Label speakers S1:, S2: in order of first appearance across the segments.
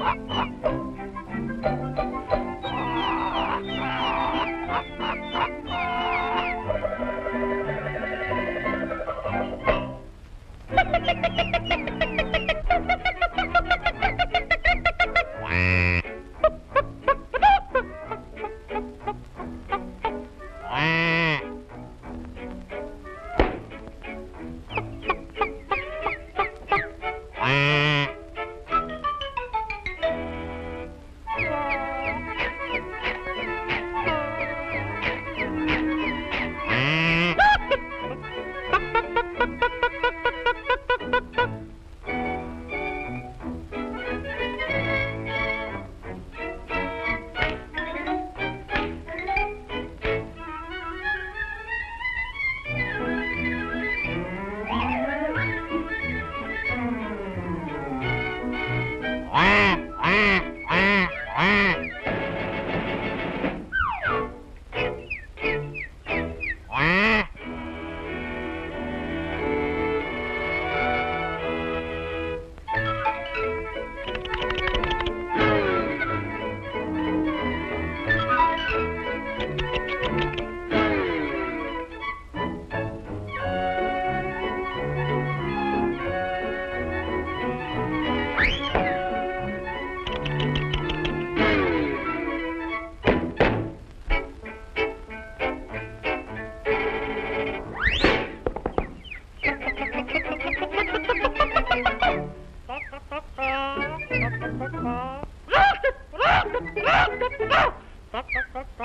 S1: Ha ha ha! Música Wah!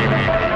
S1: Thank you.